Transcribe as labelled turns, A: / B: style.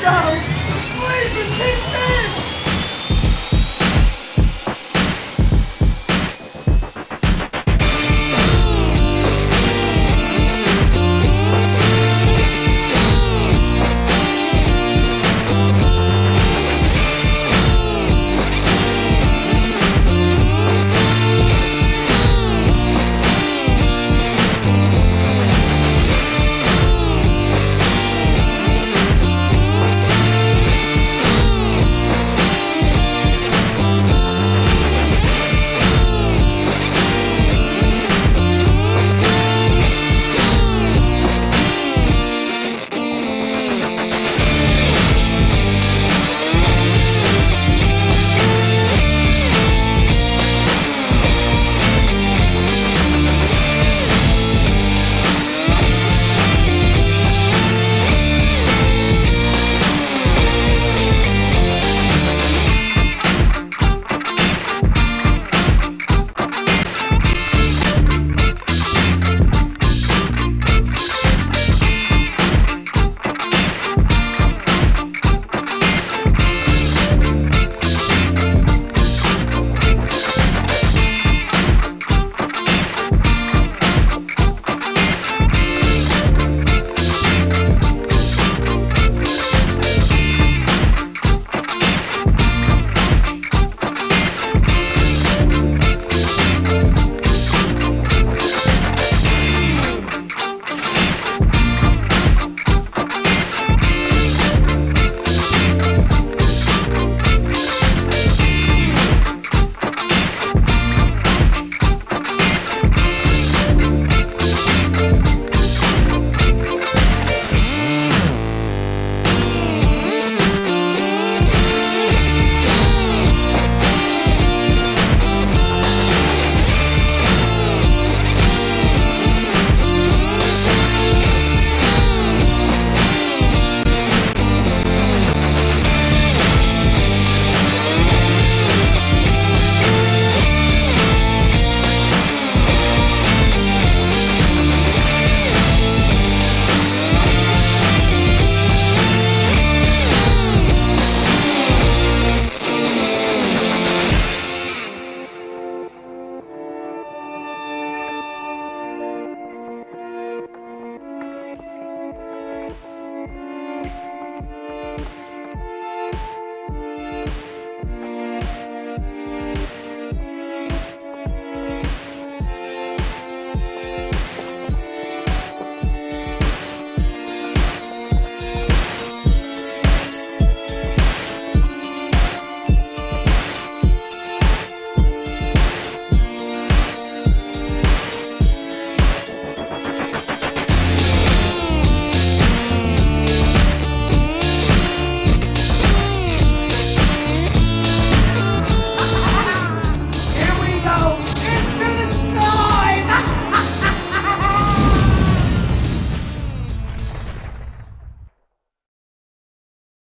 A: go.